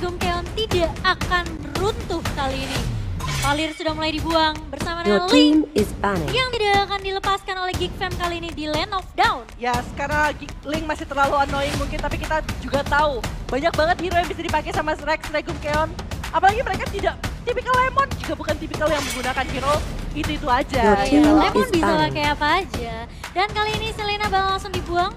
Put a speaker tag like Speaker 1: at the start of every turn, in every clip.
Speaker 1: Gumkeon tidak akan runtuh kali ini. Valir sudah mulai dibuang bersama dengan Link yang tidak akan dilepaskan oleh Geek Fam kali ini di Land of Down.
Speaker 2: Ya, karena Gi- Link masih terlalu annoying mungkin, tapi kita juga tahu banyak banget hero yang bisa dipakai sama Rex, Regum, Keon. Apalagi mereka tidak tipikal Lemon, juga bukan tipikal yang menggunakan hero itu-itu aja.
Speaker 1: Ya. Lemon
Speaker 3: is
Speaker 1: bisa pakai apa aja. Dan kali ini Selena bakal langsung dibuang.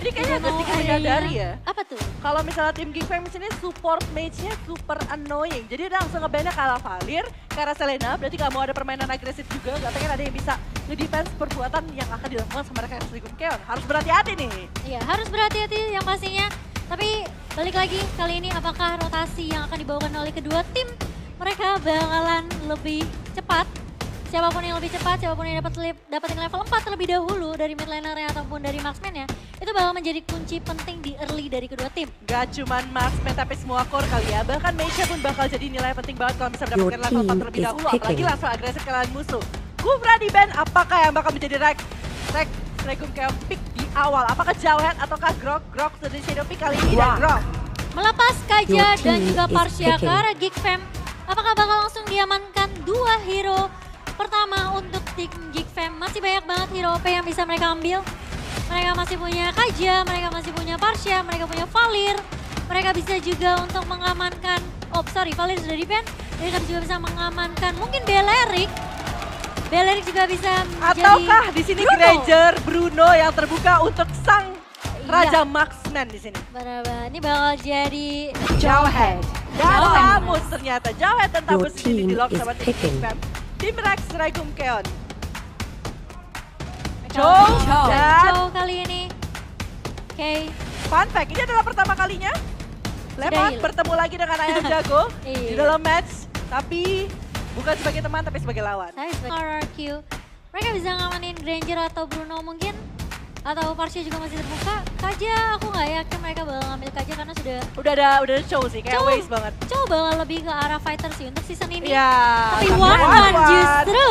Speaker 2: Jadi kayaknya agak sedikit
Speaker 1: ada
Speaker 2: menyadari ya.
Speaker 1: Apa tuh?
Speaker 2: Kalau misalnya tim Geek Fam sini support mage-nya super annoying. Jadi udah langsung nge-ban kalah Valir, karena Selena berarti gak mau ada permainan agresif juga. Gak pengen ada yang bisa nge-defense perbuatan yang akan dilakukan sama mereka yang Keon. Harus berhati-hati nih.
Speaker 1: Iya, harus berhati-hati yang pastinya. Tapi balik lagi kali ini apakah rotasi yang akan dibawakan oleh kedua tim mereka bakalan lebih cepat? Siapa pun yang lebih cepat, siapa pun yang dapat dapetin level 4 terlebih dahulu dari mid laner-nya ataupun dari marksman-nya, itu bakal menjadi kunci penting di early dari kedua tim.
Speaker 2: Gak cuman marksman tapi semua core kali ya. Bahkan mage pun bakal jadi nilai penting banget kalau bisa mendapatkan level 4
Speaker 3: team
Speaker 2: terlebih dahulu. Apalagi langsung agresif ke lawan musuh. Kufra di ban, apakah yang bakal menjadi Rex? Rex, Regum kayak pick di awal. Apakah Jawhead ataukah Grok? Grok dari Shadow Pick kali ini dan. Grok.
Speaker 1: Melepas Kaja dan juga Parsia Geek Fam, apakah bakal langsung diamankan dua hero pertama untuk tim Geek Fam? Masih banyak banget hero OP yang bisa mereka ambil. Mereka masih punya Kaja, mereka masih punya Parsia, mereka punya Valir. Mereka bisa juga untuk mengamankan, oh sorry Valir sudah di ban. Mereka juga bisa mengamankan mungkin Belerik. Belerik juga bisa menjadi
Speaker 2: Ataukah di sini
Speaker 1: Bruno.
Speaker 2: Granger Bruno yang terbuka untuk sang Raja
Speaker 1: Iya.
Speaker 2: Marksman di sini.
Speaker 1: Benar banget, ini bakal jadi
Speaker 2: Jawhead. Dan. Tamus ternyata. Jawhead dan Tamus
Speaker 3: team
Speaker 2: di lock sama tim
Speaker 3: picking.
Speaker 2: Tim Rex Regum Keon. Joe dan-
Speaker 1: Joe kali ini. Oke,
Speaker 2: Fun fact, ini adalah pertama kalinya
Speaker 1: heal.
Speaker 2: bertemu lagi dengan Ayam Jago di
Speaker 1: Iya.
Speaker 2: dalam match. Tapi bukan sebagai teman, tapi sebagai lawan.
Speaker 1: Saya sebagai RRQ, mereka bisa ngamanin Granger atau Bruno mungkin atau Parsia juga masih terbuka. Kaja aku nggak yakin mereka bakal ngambil Kaja karena sudah
Speaker 2: Udah ada udah ada show sih, kayak
Speaker 1: Show.
Speaker 2: waste banget.
Speaker 1: coba lebih ke arah fighter sih untuk season ini.
Speaker 2: Iya.
Speaker 1: Tapi One
Speaker 2: One
Speaker 1: One
Speaker 2: One.
Speaker 1: justru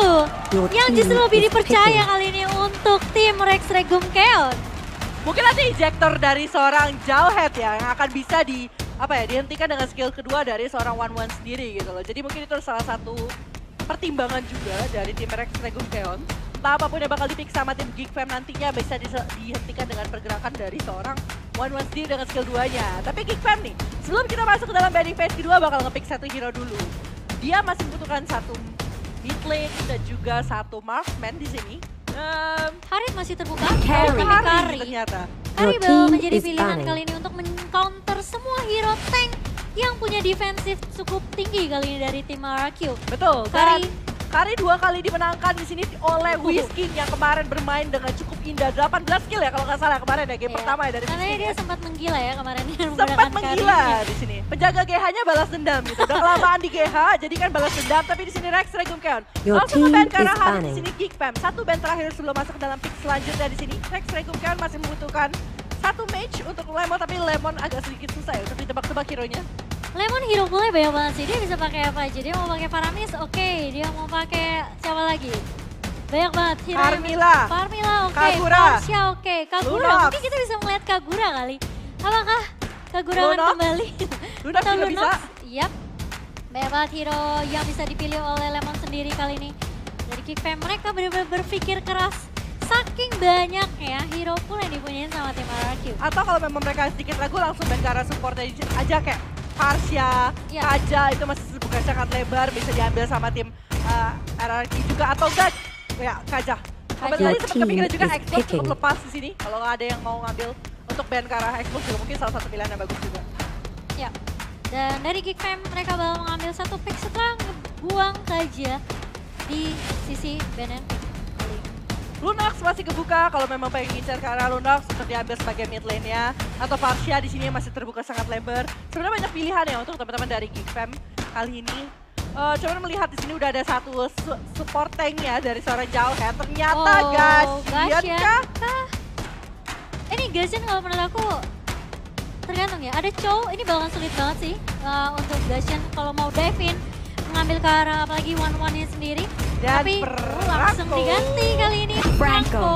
Speaker 3: Your
Speaker 1: yang justru lebih dipercaya kali ini untuk tim Rex Regum Keon.
Speaker 2: Mungkin nanti injektor dari seorang Jawhead ya yang akan bisa di apa ya dihentikan dengan skill kedua dari seorang One One sendiri gitu loh. Jadi mungkin itu salah satu pertimbangan juga dari tim Rex Regum Keon. Entah apa pun yang bakal dipick sama tim Geek Fam nantinya bisa dihentikan dengan pergerakan dari seorang One One sendiri dengan skill 2-nya. Tapi Geek Fam nih, sebelum kita masuk ke dalam banding phase kedua bakal ngepick satu hero dulu. Dia masih membutuhkan satu mid lane dan juga satu marksman di sini. Ehm,
Speaker 1: Harit masih terbuka,
Speaker 3: Carry.
Speaker 1: tapi
Speaker 2: Kari ternyata.
Speaker 1: Kari bakal menjadi pilihan kali ini untuk men-counter semua hero tank yang punya defensif cukup tinggi kali ini dari tim RRQ.
Speaker 2: Betul. Dan
Speaker 1: Kari.
Speaker 2: Kari dua kali dimenangkan di sini oleh Whisking yang kemarin bermain dengan cukup indah 18 kill ya kalau nggak salah kemarin ya game
Speaker 1: Iya.
Speaker 2: pertama ya dari
Speaker 1: Karena
Speaker 2: Whisking.
Speaker 1: dia
Speaker 2: ya.
Speaker 1: sempat menggila ya kemarin
Speaker 2: sempat menggila di sini. Penjaga GH-nya balas dendam gitu. Udah kelamaan di GH jadi kan balas dendam tapi di sini Rex Regum Keon.
Speaker 3: Your
Speaker 2: Langsung nge-ban
Speaker 3: is
Speaker 2: karena Harit di sini Geek Fam. Satu ban terakhir sebelum masuk ke dalam pick selanjutnya di sini. Rex Regum Keon masih membutuhkan satu match untuk Lemon tapi Lemon agak sedikit susah ya untuk ditebak-tebak hero-nya.
Speaker 1: Lemon hero poolnya banyak banget sih. Dia bisa pakai apa aja. Dia mau pakai Paramis, oke. Dia mau pakai siapa lagi? Banyak banget hero.
Speaker 2: Carmilla.
Speaker 1: Carmilla, oke.
Speaker 2: Kagura.
Speaker 1: Portia, oke. Kagura,
Speaker 2: Lunox.
Speaker 1: mungkin kita bisa melihat Kagura kali. Apakah Kagura akan
Speaker 2: Lunox.
Speaker 1: kembali?
Speaker 2: Lunox
Speaker 1: Atau
Speaker 2: juga bisa.
Speaker 1: Yap. Banyak banget hero yang bisa dipilih oleh Lemon sendiri kali ini. Dari Kick Fam, mereka benar-benar berpikir keras. Saking banyak ya hero pool yang dipunyain sama tim RRQ.
Speaker 2: Atau kalau memang mereka sedikit ragu langsung main ke arah support aja kayak Parsia,
Speaker 1: Iya.
Speaker 2: Kaja itu masih terbuka sangat lebar bisa diambil sama tim uh, RRQ juga atau enggak ya Kaja. Kembali
Speaker 1: Kaja.
Speaker 2: tadi sempat kepikiran juga Xbox untuk lepas di sini. Kalau nggak ada yang mau ngambil untuk band ke arah Xbox juga mungkin salah satu pilihan yang bagus juga.
Speaker 1: Ya. Dan dari Geek Fam mereka bakal mengambil satu pick setelah ngebuang Kaja di sisi Benen.
Speaker 2: Lunox masih kebuka kalau memang pengen ngincar ke arah Lunox untuk diambil sebagai mid lane-nya. Atau Parsia di sini masih terbuka sangat lebar. Sebenarnya banyak pilihan ya untuk teman-teman dari Geek Fam kali ini. Eh cuman melihat di sini udah ada satu su- support tanknya dari seorang Jawhead. Ternyata
Speaker 1: Oh,
Speaker 2: Gashian
Speaker 1: Gashian
Speaker 2: kah?
Speaker 1: kah? Ini Gashian kalau menurut aku tergantung ya. Ada Chow, ini bakalan sulit banget sih uh, untuk Gashian kalau mau dive in mengambil ke arah apalagi one one nya sendiri.
Speaker 2: Dan
Speaker 1: Tapi
Speaker 2: Franco.
Speaker 1: langsung diganti kali ini Franco.
Speaker 3: Franco.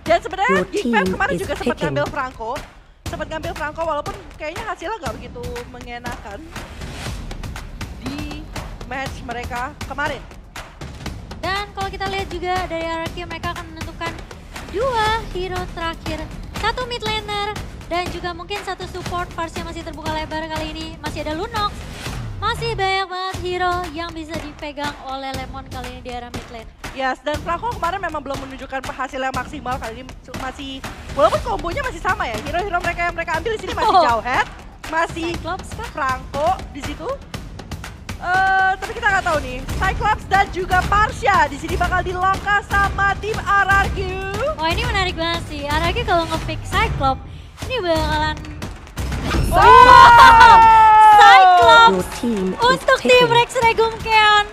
Speaker 2: Dan sebenarnya
Speaker 3: team
Speaker 2: kemarin juga sempat ngambil Franco. sempat ngambil Franco walaupun kayaknya hasilnya nggak begitu mengenakan di match mereka kemarin.
Speaker 1: Dan kalau kita lihat juga dari RRQ mereka akan menentukan dua hero terakhir. Satu mid laner dan juga mungkin satu support. Farsnya masih terbuka lebar kali ini. Masih ada Lunox. Masih banyak banget hero yang bisa dipegang oleh Lemon kali ini di area mid lane.
Speaker 2: Yes, dan Franco kemarin memang belum menunjukkan hasil yang maksimal kali ini masih walaupun kombonya masih sama ya. Hero-hero mereka yang mereka ambil di sini masih
Speaker 1: Oh.
Speaker 2: Jauhead, masih
Speaker 1: Cyclops kah?
Speaker 2: Franco di situ. Eh, tapi kita nggak tahu nih, Cyclops dan juga Parsha di sini bakal dilongka sama tim RRQ.
Speaker 1: Wah ini menarik banget sih. RRQ kalau nge-pick Cyclops, ini bakalan
Speaker 2: Wow!
Speaker 1: Cyclops untuk tim. Rex Regum Keon.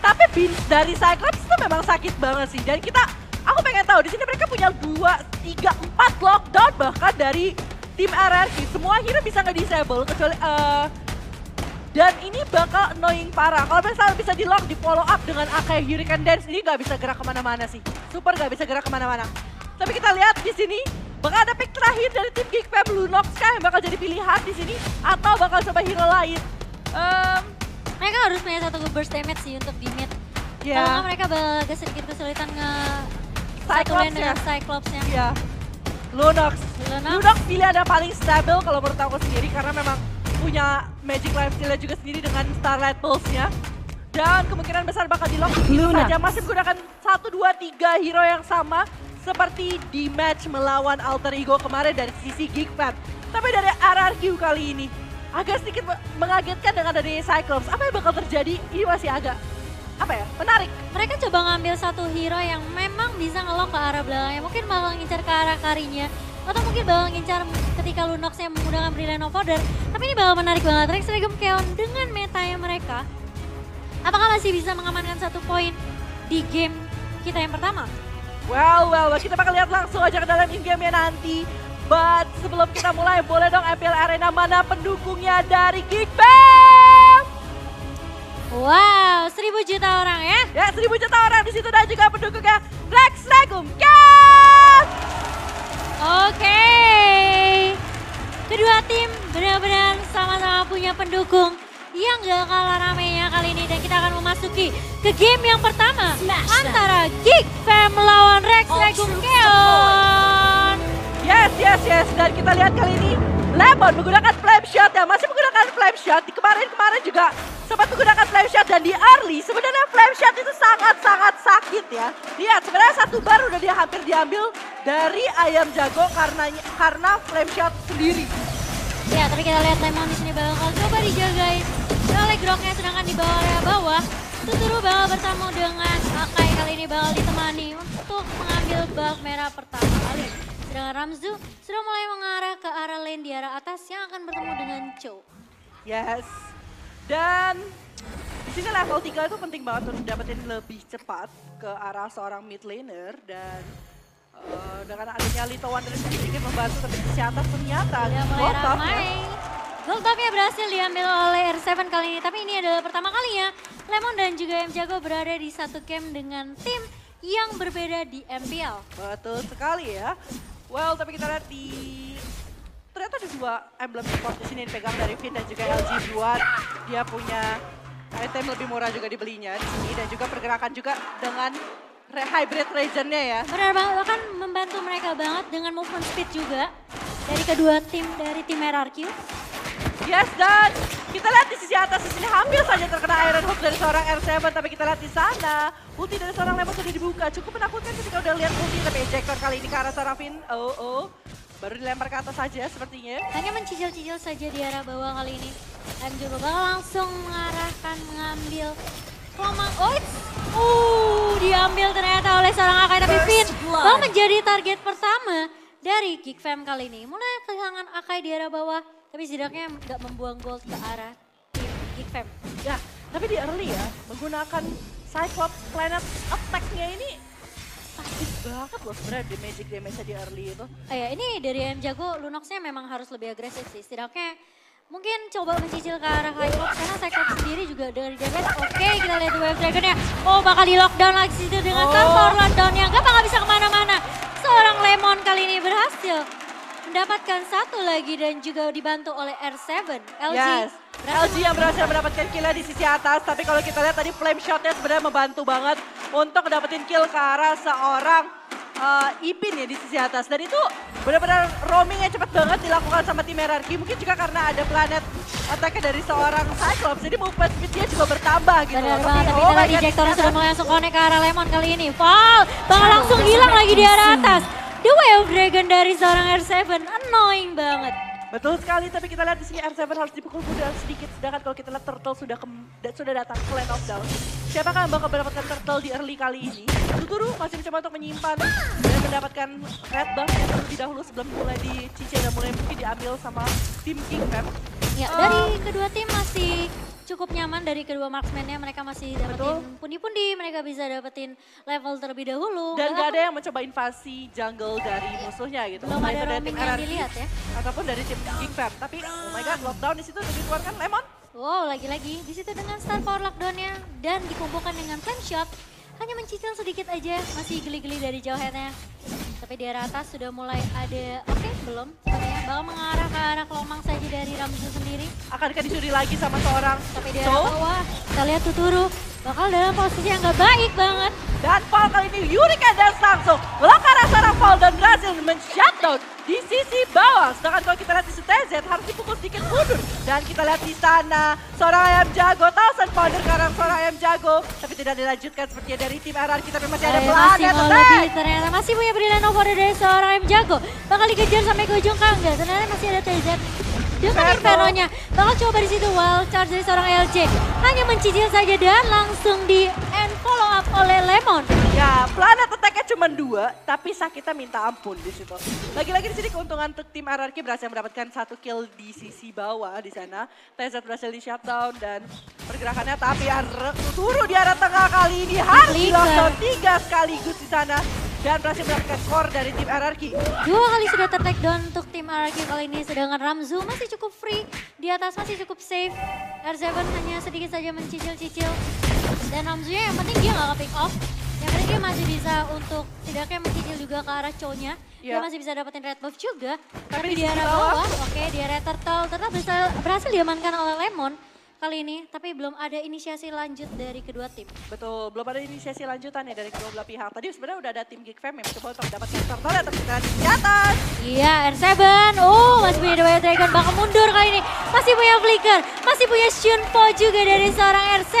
Speaker 2: Tapi dari Cyclops itu memang sakit banget sih. Dan kita, aku pengen tahu di sini mereka punya dua, tiga, empat lockdown bahkan dari tim RRQ. Semua hero bisa nge-disable kecuali eh, dan ini bakal annoying parah. Kalau misalnya bisa di lock, di follow up dengan Akai Hurricane Dance, ini nggak bisa gerak ke mana-mana sih. Super nggak bisa gerak ke mana-mana. Tapi kita lihat di sini, bakal ada pick terakhir dari tim Geek Fam Lunox kah yang bakal jadi pilihan di sini? Atau bakal coba hero lain? Em,
Speaker 1: Mereka harus punya satu burst damage sih untuk di mid.
Speaker 2: ya,
Speaker 1: Kalau mereka bakal agak sedikit kesulitan nge satu
Speaker 2: Cyclops
Speaker 1: lane
Speaker 2: ya.
Speaker 1: dengan Cyclops-nya.
Speaker 2: ya. Lunox.
Speaker 1: Lunox.
Speaker 2: Lunox pilihan yang paling stabil kalau menurut aku sendiri karena memang punya magic lifesteal juga sendiri dengan Starlight Pulse-nya. Dan kemungkinan besar bakal di lock saja. Masih menggunakan 1, 2, 3 hero yang sama seperti di match melawan Alter Ego kemarin dari sisi Geek Fam. Tapi dari RRQ kali ini agak sedikit me- mengagetkan dengan dari Cyclops. Apa yang bakal terjadi? Ini masih agak apa ya? Menarik.
Speaker 1: Mereka coba ngambil satu hero yang memang bisa ngelok ke arah belakangnya. Mungkin bakal ngincar ke arah karinya. Atau mungkin bakal ngincar ketika Lunox yang menggunakan Brilliant of Order. Tapi ini bakal menarik banget. Rex Regum Keon dengan metanya mereka. Apakah masih bisa mengamankan satu poin di game kita yang pertama?
Speaker 2: Well, well, well, kita bakal lihat langsung aja ke dalam in-game-nya nanti. But sebelum kita mulai, boleh dong MPL Arena mana pendukungnya dari Geek Fam?
Speaker 1: Wow, seribu juta orang ya.
Speaker 2: Ya, seribu juta orang di situ dan juga pendukungnya Rex Regum Kan!
Speaker 1: Oke. Kedua tim benar-benar sama-sama punya pendukung yang gak kalah ramainya kali ini dan kita akan memasuki ke game yang pertama
Speaker 3: Smash
Speaker 1: antara Geek Fam melawan Rex Regum
Speaker 3: troops
Speaker 1: Keon.
Speaker 2: Yes, yes, yes. Dan kita lihat kali ini Lemon menggunakan flame shot ya. Masih menggunakan flame shot. Di kemarin-kemarin juga sempat menggunakan flame shot. Dan di early sebenarnya flame shot itu sangat-sangat sakit ya. Lihat sebenarnya satu bar udah dia hampir diambil dari ayam jago karena karena flame shot sendiri.
Speaker 1: Ya, tapi kita lihat Lemon di sini bakal coba dijagain oleh Groknya sedangkan di bawah area bawah Tuturu bakal bertemu dengan Akai kali ini bakal ditemani untuk mengambil bug merah pertama kali. Sedangkan Ramzu sudah mulai mengarah ke arah lane di arah atas yang akan bertemu dengan Cho.
Speaker 2: Yes. Dan di sini level 3 itu penting banget untuk dapetin lebih cepat ke arah seorang mid laner dan eh, dengan adanya Lito Wanderer sedikit membantu tapi atas ternyata
Speaker 1: Udah mulai
Speaker 2: ya.
Speaker 1: ramai. Gold topnya berhasil diambil oleh R7 kali ini. Tapi ini adalah pertama kalinya Lemon dan juga M Jago berada di satu game dengan tim yang berbeda di MPL.
Speaker 2: Betul sekali ya. Well, tapi kita lihat di ternyata ada dua emblem support di sini yang dipegang dari Finn dan juga LG buat dia punya item lebih murah juga dibelinya di sini dan juga pergerakan juga dengan hybrid regionnya ya.
Speaker 1: Benar banget, akan membantu mereka banget dengan movement speed juga dari kedua tim dari tim RRQ.
Speaker 2: Yes, dan kita lihat di sisi atas di sini hampir saja terkena Iron Hook dari seorang R7, tapi kita lihat di sana ulti dari seorang Lemon sudah dibuka. Cukup menakutkan ketika udah lihat ulti, tapi ejector kali ini ke arah seorang Finn. Oh, oh. Baru dilempar ke atas saja sepertinya.
Speaker 1: Hanya mencicil-cicil saja di arah bawah kali ini. M juga bakal langsung mengarahkan mengambil Komang. Oh, it's- diambil ternyata oleh seorang Akai tapi Finn bakal menjadi target pertama dari Geek Fam kali ini. Mulai kehilangan Akai di arah bawah, tapi setidaknya nggak membuang gold ke arah tim Geek Fam.
Speaker 2: Ya, tapi di early ya, menggunakan Cyclops Planet Attack-nya ini sakit banget loh sebenarnya di magic damage di early itu.
Speaker 1: Oh ya, ini dari M Jago, Lunox-nya memang harus lebih agresif sih. Setidaknya mungkin coba mencicil ke arah Cyclops karena Cyclops sendiri juga dari damage. Oke, kita lihat Wave Dragon-nya. Oh, bakal di lockdown lagi situ dengan
Speaker 2: Oh.
Speaker 1: lockdown yang gak bakal bisa ke mana-mana. Seorang Lemon kali ini berhasil mendapatkan satu lagi dan juga dibantu oleh R7. LG.
Speaker 2: Yes. LG yang berhasil mendapatkan kill di sisi atas, tapi kalau kita lihat tadi flame shotnya sebenarnya membantu banget untuk dapetin kill ke arah seorang uh, Ipin ya di sisi atas. Dan itu benar-benar roamingnya cepat banget dilakukan sama tim RRQ. Mungkin juga karena ada planet attack dari seorang Cyclops, jadi movement speed-nya juga bertambah gitu.
Speaker 1: Benar banget, tapi
Speaker 2: oh God,
Speaker 1: ejector sudah mulai langsung connect ke arah Lemon kali ini. Fall, bakal langsung hilang lagi di arah atas. The Way of Dragon dari seorang R7, annoying banget.
Speaker 2: Betul sekali, tapi kita lihat di sini R7 harus dipukul mundur sedikit. Sedangkan kalau kita lihat Turtle sudah da- sudah datang ke Land of Down. Siapakah yang bakal mendapatkan Turtle di early kali ini? Tuturu masih mencoba untuk menyimpan dan mendapatkan Red Buff yang terlebih dahulu sebelum mulai dicicil dan mulai mungkin diambil sama tim King Fam.
Speaker 1: Ya, dari kedua tim masih cukup nyaman dari kedua marksman-nya. Mereka masih dapetin pundi-pundi, mereka bisa dapetin level terlebih dahulu.
Speaker 2: Dan gak ada yang mencoba invasi jungle dari musuhnya gitu.
Speaker 1: Belum ada roaming yang dilihat ya.
Speaker 2: Ataupun dari tim King Fam. Tapi oh my god, lockdown di situ udah dikeluarkan Lemon.
Speaker 1: Wow, lagi-lagi di situ dengan star power lockdown-nya dan dikumpulkan dengan flame shot. Hanya mencicil sedikit aja, masih geli-geli dari jauh headnya. Tapi di arah atas sudah mulai ada, oke belum sepertinya. Bakal mengarah ke arah kelomang saja dari Ramzu sendiri.
Speaker 2: Akankah dicuri lagi sama seorang
Speaker 1: Tapi di arah
Speaker 2: So?
Speaker 1: bawah, kita lihat Tuturu bakal dalam posisi yang gak baik banget.
Speaker 2: Dan Paul kali ini Yurika dan langsung melangkah seorang Paul dan berhasil men-shutdown di sisi bawah. Sedangkan kalau kita lihat di TZ harus dipukul sedikit mundur. Dan kita lihat di sana seorang ayam jago, Thousand Pounder karena seorang ayam jago. Tapi tidak dilanjutkan sepertinya dari tim RRQ tapi masih ada
Speaker 1: Eh, mau
Speaker 2: attack.
Speaker 1: lebih, ternyata masih punya brilliant over dari seorang M Jago. Bakal dikejar sampai ke ujung kangga, ternyata masih ada TZ. Dengan
Speaker 2: Inferno.
Speaker 1: Inferno-nya, bakal coba di situ wild charge dari seorang LJ. Hanya mencicil saja dan langsung di end follow up oleh Lemon.
Speaker 2: Ya, planet attack-nya cuma dua, tapi sakitnya minta ampun di situ. Lagi-lagi di sini keuntungan untuk tim RRQ berhasil mendapatkan satu kill di sisi bawah di sana. TZ berhasil di shutdown dan pergerakannya tapi ar- turu di arah tengah kali ini harus di
Speaker 1: Flicker.
Speaker 2: lockdown tiga sekaligus di sana dan berhasil mendapatkan skor dari tim RRQ.
Speaker 1: Dua kali sudah ter-take down untuk tim RRQ kali ini. Sedangkan Ramzu masih cukup free. Di atas masih cukup safe. R7 hanya sedikit saja mencicil-cicil. Dan Ramzunya yang penting dia nggak ke pick off. Yang penting dia masih bisa untuk tidaknya mencicil juga ke arah Chow-nya. Dia
Speaker 2: Iya.
Speaker 1: masih bisa dapetin red buff juga.
Speaker 2: Tapi
Speaker 1: Tapi,
Speaker 2: di
Speaker 1: arah bawah- oke di area turtle. Turtle bisa, berhasil diamankan oleh Lemon kali ini. Tapi belum ada inisiasi lanjut dari kedua tim.
Speaker 2: Betul, belum ada inisiasi lanjutan ya dari kedua belah pihak. Tadi sebenarnya udah ada tim Geek Fam yang mencoba untuk mendapatkan turtle tapi kita di atas.
Speaker 1: Iya, R7. Oh, masih punya Wild Dragon. Bakal mundur kali ini. Masih punya Flicker. Masih punya Shunpo juga dari seorang R7.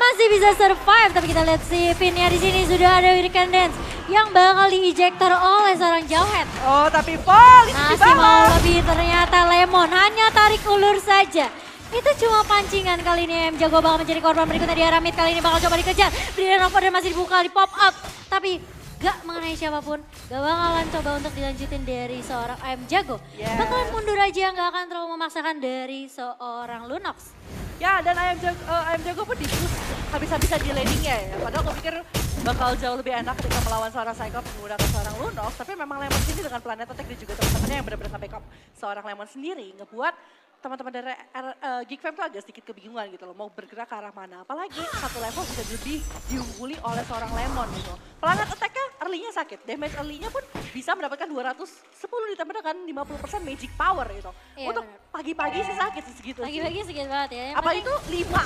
Speaker 1: Masih bisa survive. Tapi kita lihat si Pinnya di sini sudah ada Hurricane Dance. Yang bakal di-ejector oleh seorang Jauhead.
Speaker 2: Oh, tapi Paul
Speaker 1: Masih mau lebih ternyata Lemon. Hanya tarik ulur saja. Itu cuma pancingan kali ini. M Jago bakal menjadi korban berikutnya di arah mid. Kali ini bakal coba dikejar. Brilliant Over dan masih dibuka di pop up. Tapi gak mengenai siapa pun. Gak bakalan coba untuk dilanjutin dari seorang AM Jago.
Speaker 2: Yes.
Speaker 1: Bakalan mundur aja gak akan terlalu memaksakan dari seorang Lunox.
Speaker 2: Ya, dan ayam jago, eh, ayam jago pun di-push habis-habisan di landingnya ya. Padahal aku pikir bakal jauh lebih enak ketika melawan seorang Cyclops menggunakan seorang Lunox. Tapi memang Lemon sini dengan Planet Attack dan juga teman-temannya yang benar-benar sampai seorang Lemon sendiri. Ngebuat teman-teman dari R- eh, Geek Fam tuh agak sedikit kebingungan gitu loh. Mau bergerak ke arah mana. Apalagi satu level bisa lebih diungguli oleh seorang Lemon gitu. Planet Attack-nya early-nya sakit. Damage early-nya pun bisa mendapatkan 210 ditambah dengan 50% magic power gitu.
Speaker 1: Iya,
Speaker 2: Untuk pagi-pagi sih sakit sih segitu.
Speaker 1: Pagi-pagi sedikit banget ya.
Speaker 2: Apa itu? Lima.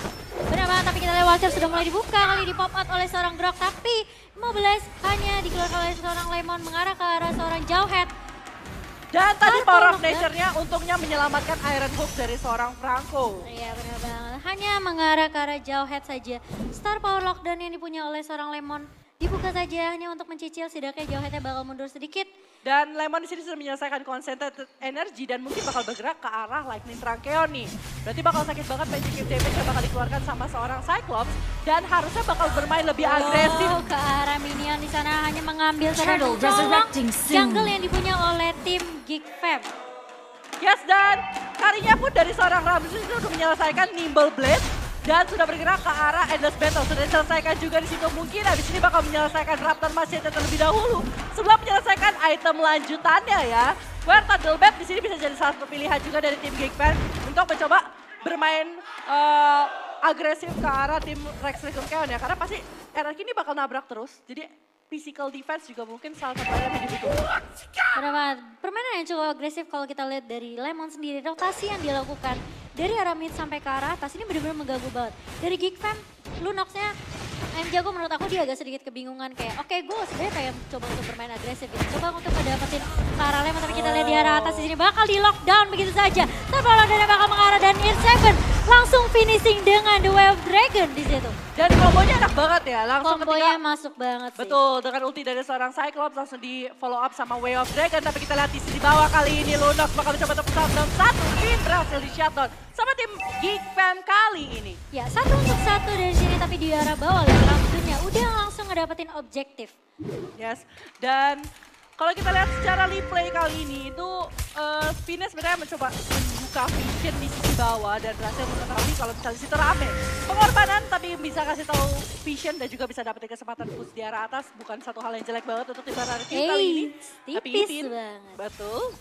Speaker 1: Benar banget, tapi kita lihat Watcher sudah mulai dibuka kali di pop out oleh seorang Grok. Tapi Mobilize hanya dikeluarkan oleh seorang Lemon mengarah ke arah seorang Jauhead.
Speaker 2: Dan tadi
Speaker 1: Satu
Speaker 2: Power of. Nature-nya untungnya menyelamatkan Iron Hook dari seorang Franco.
Speaker 1: Iya benar banget. Hanya mengarah ke arah jauh head saja. Star Power Lockdown yang dipunya oleh seorang Lemon dibuka saja hanya untuk mencicil setidaknya jauh headnya bakal mundur sedikit.
Speaker 2: Dan Lemon di sini sudah menyelesaikan concentrated energy dan mungkin bakal bergerak ke arah Lightning Tracheon nih. Berarti bakal sakit banget magic Cube damage yang bakal dikeluarkan sama seorang Cyclops dan harusnya bakal bermain lebih agresif.
Speaker 1: Oh, ke arah minion di sana hanya mengambil
Speaker 3: resurrecting soon.
Speaker 1: jungle yang dipunya oleh tim Geek Fam.
Speaker 2: Yes dan karinya pun dari seorang Ramsus itu udah menyelesaikan Nimble Blade dan sudah bergerak ke arah Endless Battle. Sudah diselesaikan juga di situ mungkin habis ini bakal menyelesaikan Raptor Machete terlebih dahulu sebelum menyelesaikan item lanjutannya ya. Where Turtle Bat di sini bisa jadi salah satu pilihan juga dari tim Geekpan untuk mencoba bermain eh, agresif ke arah tim Rex Recon ya karena pasti RRQ ini bakal nabrak terus. Jadi physical defense juga mungkin salah satu yang dibutuhkan.
Speaker 1: Berapa permainan yang cukup agresif kalau kita lihat dari Lemon sendiri. Rotasi yang dilakukan dari arah mid sampai ke arah atas ini benar-benar mengganggu banget. Dari Geek Fam, Lunox-nya M Jago menurut aku dia agak sedikit kebingungan kayak oke gue sebenarnya pengen coba untuk bermain agresif gitu. Coba untuk arah Lemon tapi kita lihat di arah atas di sini bakal di lockdown begitu saja. Tanpa lockdown bakal mengarah dan Ear Seven langsung finishing dengan The of Dragon di situ.
Speaker 2: Dan kombonya enak banget ya, langsung
Speaker 1: Kombonya
Speaker 2: ketika
Speaker 1: masuk banget sih.
Speaker 2: Betul, dengan ulti dari seorang Cyclops langsung di follow up sama Way of Dragon. Tapi kita lihat di sini bawah kali ini Lunox bakal mencoba untuk shutdown satu. Tim berhasil di shutdown sama tim Geek Fam kali ini.
Speaker 1: Ya, satu untuk satu dari sini tapi di arah bawah lihat langsungnya udah langsung ngedapetin objektif.
Speaker 2: Yes, dan kalau kita lihat secara replay kali ini itu uh, Venus sebenarnya mencoba membuka vision di sisi bawah dan berhasil mengetahui kalau misalnya situ rame. Pengorbanan tapi bisa kasih tahu vision dan juga bisa dapetin kesempatan push di arah atas bukan satu hal yang jelek banget untuk tim Anarchy kali ini. Tapi
Speaker 1: tipis
Speaker 2: Ipin,
Speaker 1: banget.
Speaker 2: Betul.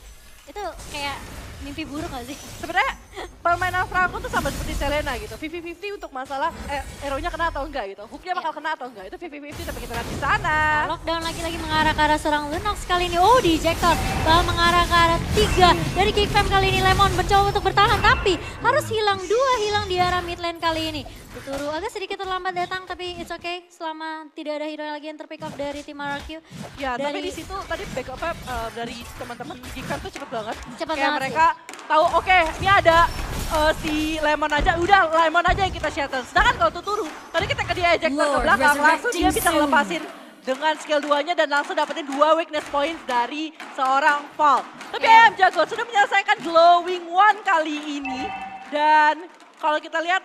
Speaker 1: Itu kayak mimpi buruk gak sih?
Speaker 2: Sebenarnya permainan Franco tuh sama seperti Selena gitu. 50-50 untuk masalah eh, hero-nya kena atau enggak gitu. Hooknya bakal kena atau enggak. Itu 50-50 tapi kita lihat di sana.
Speaker 1: Lockdown lagi-lagi mengarah ke arah seorang Lunox kali ini. Oh, di ejector. Bakal mengarah ke arah tiga. Dari kick fam kali ini Lemon mencoba untuk bertahan. Tapi harus hilang dua hilang di arah mid lane kali ini. Tuturu agak sedikit terlambat datang tapi it's okay. Selama tidak ada hero lagi yang terpick up dari tim RQ.
Speaker 2: Ya, tapi
Speaker 1: Dari-
Speaker 2: di situ tadi backupnya uh, dari teman-teman Geekfam tuh cepet banget.
Speaker 1: Cepet
Speaker 2: Kayak
Speaker 1: banget
Speaker 2: mereka tahu oke ini ada uh, si Lemon aja, udah Lemon aja yang kita shuttle. Sedangkan kalau Tuturu, tadi kita ke dia ejector ke belakang, langsung dia bisa ngelepasin dengan skill 2-nya dan langsung dapetin dua weakness points dari seorang Paul. Tapi
Speaker 1: Yeah.
Speaker 2: AM Jago sudah menyelesaikan glowing one kali ini. Dan kalau kita lihat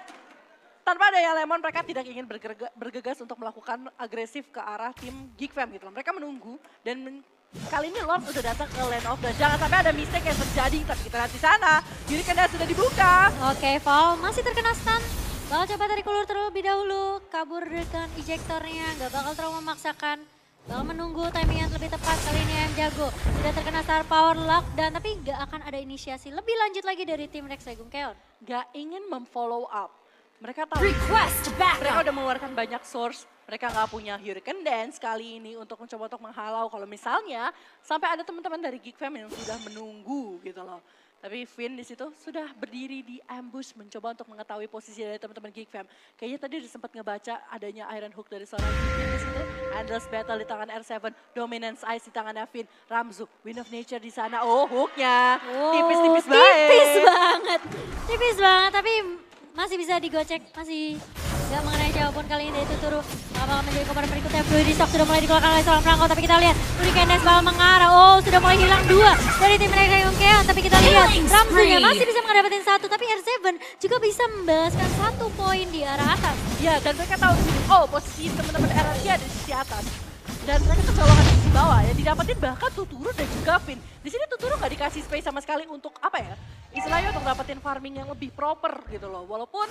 Speaker 2: tanpa ada yang Lemon mereka tidak ingin bergegas untuk melakukan agresif ke arah tim Geek Fam gitu loh. Mereka menunggu dan men- kali ini Lord udah datang ke lane of dan jangan sampai ada mistake yang terjadi tapi kita lihat di sana Yuriken sudah dibuka.
Speaker 1: Oke, Val masih terkena stun. Bakal coba tarik ulur terlebih dahulu. Kabur dengan ejektornya, nggak bakal terlalu memaksakan. Bakal menunggu timing yang lebih tepat kali ini yang jago. Sudah terkena star power lock dan tapi nggak akan ada inisiasi lebih lanjut lagi dari tim Rex Legum Keon.
Speaker 2: Gak ingin memfollow up. Mereka tahu
Speaker 3: Request
Speaker 2: mereka
Speaker 3: backup.
Speaker 2: udah mengeluarkan banyak source. Mereka nggak punya Hurricane Dance kali ini untuk mencoba untuk menghalau. Kalau misalnya sampai ada teman-teman dari Geek Fam yang sudah menunggu gitu loh. Tapi Finn di situ sudah berdiri di ambush mencoba untuk mengetahui posisi dari teman-teman Geek Fam. Kayaknya tadi udah sempat ngebaca adanya Iron Hook dari seorang Fam di situ. Endless Battle di tangan R7, Dominance Ice di tangan Finn, Ramzu, Wind of Nature di sana. Oh, hooknya tipis-tipis
Speaker 1: Oh,
Speaker 2: banget.
Speaker 1: Tipis banget. Tipis banget tapi masih bisa digocek, masih nggak mengenai siapa pun kali ini dari Tuturu. Bakal menjadi komandan berikutnya Fluid Stock sudah mulai dikeluarkan oleh seorang perangko tapi kita lihat Hurricane Dash bakal mengarah. Oh sudah mulai hilang dua dari tim mereka yang Keon tapi kita lihat Ramzunya masih bisa mendapatkan satu tapi R7 juga bisa membalaskan satu poin di arah atas.
Speaker 2: Ya, dan mereka tahu oh posisi teman-teman RRQ ada di sisi atas. Dan mereka kecolongan di bawah ya, didapetin bahkan Tuturu dan juga Vin. Di sini Tuturu nggak dikasih space sama sekali untuk apa ya, istilahnya untuk dapetin farming yang lebih proper gitu loh. Walaupun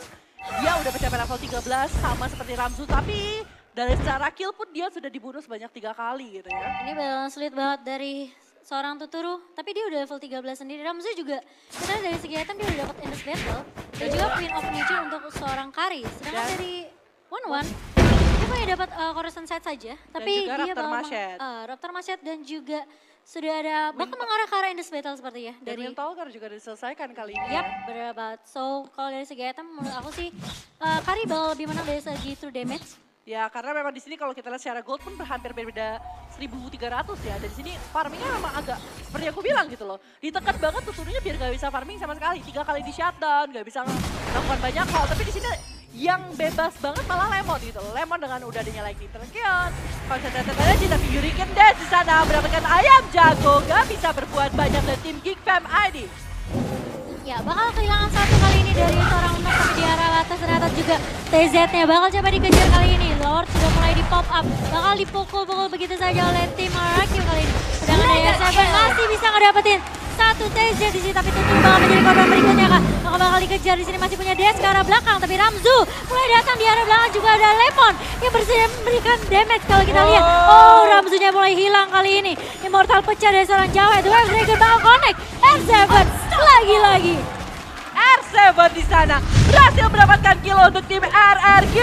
Speaker 2: dia udah mencapai level 13 sama seperti Ramzu, tapi dari secara kill pun dia sudah dibunuh sebanyak tiga kali gitu ya.
Speaker 1: Ini balance sulit banget dari seorang Tuturu, tapi dia udah level 13 sendiri. Ramzu juga, kita dari segi item dia udah dapat Endless Battle, dan juga Queen of Nature untuk seorang Kari. Sedangkan
Speaker 2: Dan-
Speaker 1: dari One One, dia punya dapat uh, Coruscant Sight saja, tapi
Speaker 2: juga
Speaker 1: dia
Speaker 2: Raptor
Speaker 1: bakal
Speaker 2: Machete.
Speaker 1: uh, Raptor Machete dan juga sudah ada, bakal mengarah ke arah Endless Battle seperti ya.
Speaker 2: Dan
Speaker 1: Dari,
Speaker 2: Windtalker juga diselesaikan kali ini
Speaker 1: Yap,
Speaker 2: ya.
Speaker 1: bener banget. So, kalau dari segi item, menurut aku sih, uh, Kari bakal lebih menang dari segi true damage.
Speaker 2: Ya karena memang di sini kalau kita lihat secara gold pun hampir berbeda 1300 ya. Dan di sini farmingnya memang agak seperti yang aku bilang gitu loh. Ditekan banget tuturnya biar gak bisa farming sama sekali. Tiga kali di shutdown, gak bisa melakukan banyak hal. Tapi di sini yang bebas banget malah Lemon gitu. Lemon dengan udah adanya Lightning Terkion, konsentrasi energi tapi Hurricane Dash di sana mendapatkan ayam jago. Gak bisa berbuat banyak dari tim Geek Fam ID.
Speaker 1: Ya, bakal kehilangan satu kali ini dari seorang Unok tapi di arah atas dan atas juga TZ-nya bakal coba dikejar kali ini. Lord sudah mulai di pop up, bakal dipukul-pukul begitu saja oleh tim Arakim kali ini. Sedangkan dari R7 masih bisa ngedapetin satu TZ di sini tapi tutup bakal menjadi korban berikutnya kak. Maka bakal dikejar di sini masih punya Des ke arah belakang tapi Ramzu mulai datang di arah belakang juga ada Lemon yang bersedia memberikan damage kalau kita lihat. Oh, Ramzunya mulai hilang kali ini. Immortal pecah dari seorang Jawa. The Wave Dragon bakal connect. R7 lagi-lagi.
Speaker 2: R7 di sana berhasil mendapatkan kill untuk tim RRQ.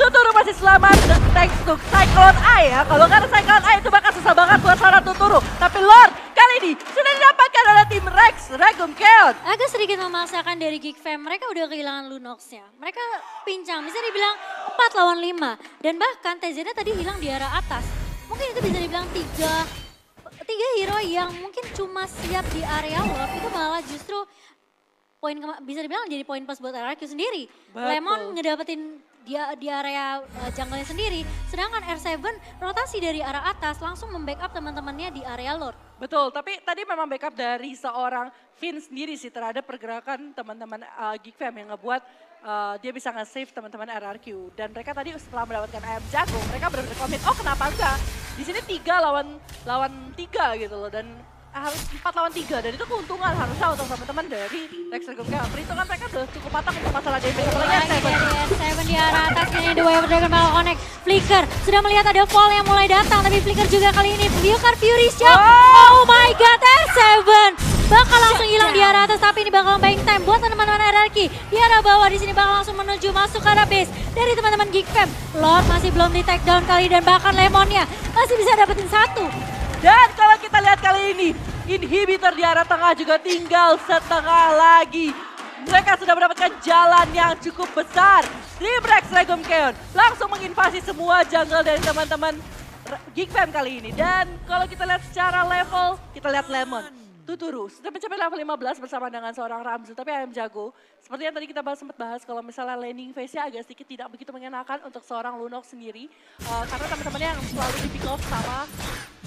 Speaker 2: Tuturu masih selamat thanks to Cyclone Eye ya. Kalau ada Cyclone Eye itu bakal susah banget buat seorang Tuturu. Tapi Lord ini sudah didapatkan oleh tim Rex Regum Keon.
Speaker 1: Agak sedikit memaksakan dari Geek Fam, mereka udah kehilangan Lunox-nya. Mereka pincang, bisa dibilang 4 lawan 5. Dan bahkan TZ tadi hilang di arah atas. Mungkin itu bisa dibilang 3 tiga hero yang mungkin cuma siap di area lord itu malah justru poin bisa dibilang jadi poin pas buat RRQ sendiri.
Speaker 2: Betul.
Speaker 1: Lemon ngedapetin dia di area uh, jungle sendiri, sedangkan R7 rotasi dari arah atas langsung membackup teman-temannya di area lord.
Speaker 2: Betul, tapi tadi memang backup dari seorang Vin sendiri sih terhadap pergerakan teman-teman uh, Geek Fam yang ngebuat uh, dia bisa nge-save teman-teman RRQ. Dan mereka tadi setelah mendapatkan ayam jago, mereka benar-benar komit, oh kenapa enggak? Di sini tiga lawan lawan tiga gitu loh, dan harus empat lawan tiga dan itu keuntungan harusnya untuk teman-teman dari Rex Dragon Camp. Perhitungan mereka udah cukup matang untuk masalah damage. Apalagi
Speaker 1: Lagi
Speaker 2: Seven.
Speaker 1: dari Seven di arah atas ini The Wave Dragon bakal connect. Flicker sudah melihat ada fall yang mulai datang tapi Flicker juga kali ini Biokar Fury Shock. Oh my god R7 bakal langsung hilang di arah atas tapi ini bakal buying time buat teman-teman RRQ. Di arah bawah di sini bakal langsung menuju masuk ke arah base dari teman-teman Geek Fam. Lord masih belum di take down kali dan bahkan Lemonnya masih bisa dapetin satu.
Speaker 2: Dan kalau kita lihat kali ini, inhibitor di arah tengah juga tinggal setengah lagi. Mereka sudah mendapatkan jalan yang cukup besar. Tim Rex Regum Keon langsung menginvasi semua jungle dari teman-teman Geek Fam kali ini. Dan kalau kita lihat secara level, kita lihat Lemon. Tuturu sudah mencapai level 15 bersama dengan seorang Ramzu. Tapi ayam jago, seperti yang tadi kita bahas, sempat bahas, kalau misalnya landing phase-nya agak sedikit tidak begitu mengenakan untuk seorang Lunox sendiri. Eh, karena teman-temannya yang selalu di pick off sama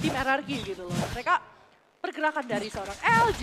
Speaker 2: tim RRQ gitu loh. Mereka pergerakan dari seorang LG,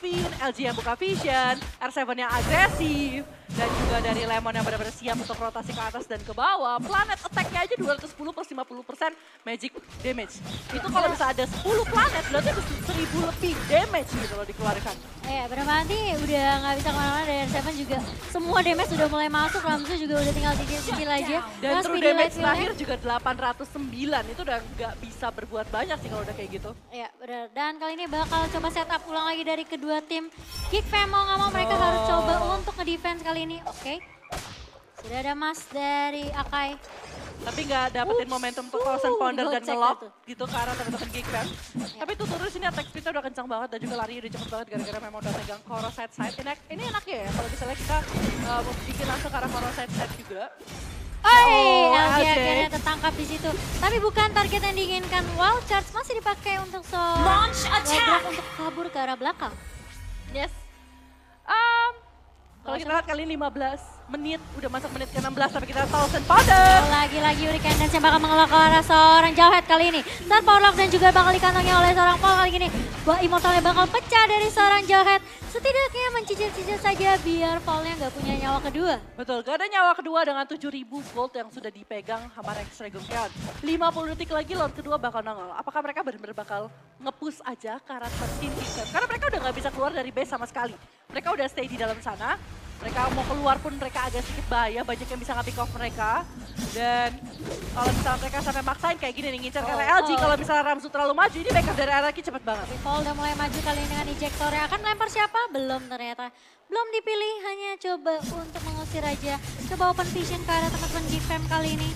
Speaker 2: Finn, LG yang buka vision, R7 yang agresif, dan juga dari Lemon yang benar-benar siap untuk rotasi ke atas dan ke bawah. Planet attack-nya aja 210 plus 50% magic damage. Itu kalau bisa ada 10 planet, berarti ada 1000 lebih damage gitu loh dikeluarkan.
Speaker 1: Ya, benar nanti udah nggak bisa ke mana-mana dari Seven juga semua damage sudah mulai masuk, Ramzu juga udah tinggal cicil-cicil aja.
Speaker 2: Dan
Speaker 1: Mas,
Speaker 2: true damage terakhir juga 809, itu udah nggak bisa berbuat banyak sih kalau udah kayak gitu.
Speaker 1: Ya benar. Dan kali ini bakal coba setup ulang lagi dari kedua tim. Geek Fam mau nggak mau mereka harus coba untuk nge-defense kali ini. Oke. Sudah ada Mas dari Akai.
Speaker 2: tapi nggak dapetin
Speaker 1: Ups.
Speaker 2: momentum untuk
Speaker 1: Uh,
Speaker 2: Frozen Pounder dan ngelock gitu ke arah teman-teman Geek Fam. Tapi tuh turun sini attack speednya udah kencang banget dan juga lari udah cepet banget gara-gara memang udah pegang Koro side side. Ini, ini enaknya ya kalau misalnya kita uh, bikin langsung ke arah Koro side side juga.
Speaker 1: Oi,
Speaker 2: Oh,
Speaker 1: LG akhirnya tertangkap di situ. Tapi bukan target yang diinginkan. Wild Charge masih dipakai untuk so
Speaker 3: Launch attack.
Speaker 1: untuk kabur ke arah belakang.
Speaker 2: Yes. Um, kalau kita lihat kali ini 15 menit, udah masuk menit ke-16 tapi kita Thousand Powder.
Speaker 1: Lagi-lagi Yuri Candence yang bakal mengelak ke arah seorang Jawhead kali ini. Star Power Lock dan juga bakal dikantongi oleh seorang Paul kali ini. Wah, Immortalnya bakal pecah dari seorang Jawhead. Setidaknya mencicil-cicil saja biar Paulnya nggak punya nyawa kedua.
Speaker 2: Betul, gak ada nyawa kedua dengan 7000 gold yang sudah dipegang sama Rex Regum Keon. 50 detik lagi Lord kedua bakal nongol. Apakah mereka benar-benar bakal nge-push aja karakter tim? Karena mereka udah gak bisa keluar dari base sama sekali. Mereka udah stay di dalam sana. Mereka mau keluar pun mereka agak sedikit bahaya, banyak yang bisa nge-pick off mereka. Dan kalau misalnya mereka sampai maksain kayak gini nih, ngincar karena
Speaker 1: Oh,
Speaker 2: LG,
Speaker 1: oh.
Speaker 2: kalau misalnya Ramsu terlalu maju, ini backup dari RRQ cepet banget.
Speaker 1: Paul udah mulai maju kali ini dengan ejectornya. Akan melempar siapa? Belum ternyata. Belum dipilih, hanya coba untuk mengusir aja. Coba open vision ke arah teman-teman Gfam kali ini.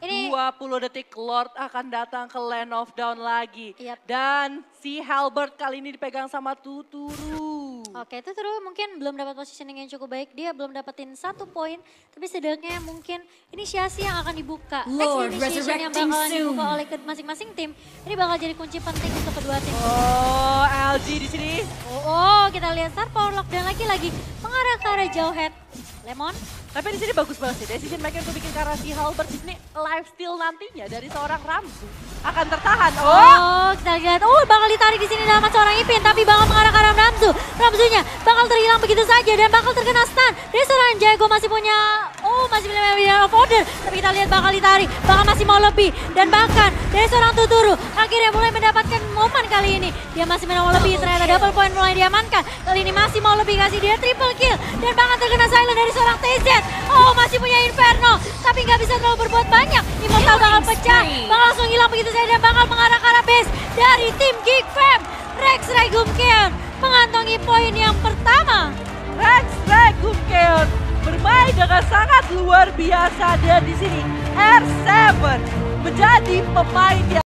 Speaker 1: Ini
Speaker 2: 20 detik Lord akan datang ke Land of Down lagi.
Speaker 1: Yap.
Speaker 2: Dan si Halbert kali ini dipegang sama Tuturu.
Speaker 1: Oke, itu terus mungkin belum dapat positioning yang cukup baik. Dia belum dapetin satu poin, tapi setidaknya mungkin inisiasi yang akan dibuka.
Speaker 3: Lord
Speaker 1: Next initiation yang bakalan
Speaker 3: soon.
Speaker 1: dibuka oleh masing-masing tim. Ini bakal jadi kunci penting untuk kedua tim.
Speaker 2: Oh, LG di sini.
Speaker 1: Oh, oh, kita lihat Star Power Lock dan lagi-lagi mengarah ke arah Jawhead. Lemon,
Speaker 2: Tapi di sini bagus banget sih. Decision maker tuh bikin karena si Halbert di sini life steal nantinya dari seorang Ramzu akan tertahan. Oh,
Speaker 1: Oh, kita lihat. Oh, bakal ditarik di sini sama seorang Ipin, tapi bakal mengarah ke arah Ramzu. Ramzunya bakal terhilang begitu saja dan bakal terkena stun. Dari seorang Jago masih punya, oh masih punya of Order. Tapi kita lihat bakal ditarik, bakal masih mau lebih. Dan bahkan dari seorang Tuturu akhirnya mulai mendapatkan momen kali ini. Dia masih mau lebih, ternyata double point mulai diamankan. Kali ini masih mau lebih, kasih dia triple kill. Dan bahkan terkena silent dari seorang TZ. Oh, masih punya Inferno. Tapi nggak bisa terlalu berbuat banyak. Immortal bakal pecah, bakal langsung hilang begitu saja dan bakal mengarah ke arah base dari tim Geek Fam. Rex Regum Keon mengantongi poin yang pertama.
Speaker 2: Rex Regum Chaos bermain dengan sangat luar biasa dan di sini R7 menjadi pemain yang